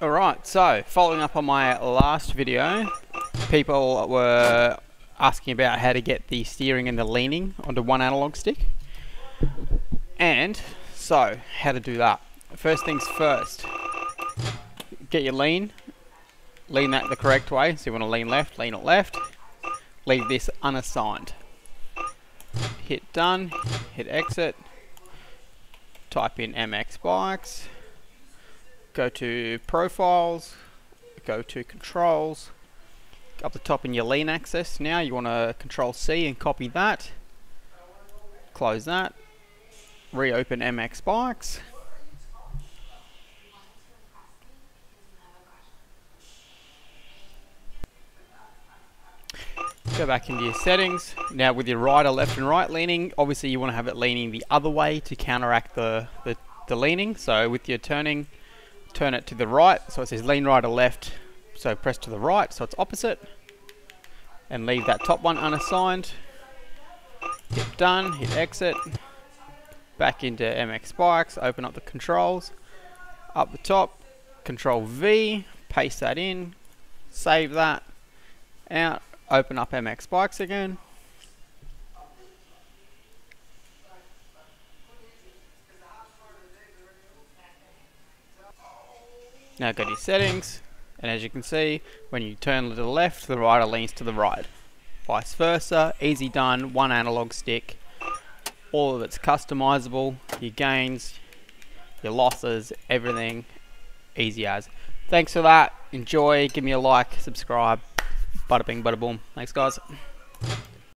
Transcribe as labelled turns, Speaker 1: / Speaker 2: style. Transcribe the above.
Speaker 1: Alright, so following up on my last video, people were asking about how to get the steering and the leaning onto one analog stick. And so, how to do that. First things first, get your lean, lean that the correct way. So you want to lean left, lean it left, leave this unassigned. Hit done, hit exit, type in MX Bikes go to profiles, go to controls, up the top in your lean axis now you want to control C and copy that, close that, reopen MX Bikes, go back into your settings. Now with your right or left and right leaning, obviously you want to have it leaning the other way to counteract the, the, the leaning. So with your turning turn it to the right so it says lean right or left. So press to the right so it's opposite. And leave that top one unassigned. Hit done hit exit. Back into MX bikes open up the controls. Up the top control V paste that in save that. Out open up MX bikes again Now go to your settings, and as you can see, when you turn to the left, the rider leans to the right. Vice versa, easy done, one analog stick, all of it's customizable, your gains, your losses, everything, easy as. Thanks for that, enjoy, give me a like, subscribe, bada bing, bada boom. Thanks guys.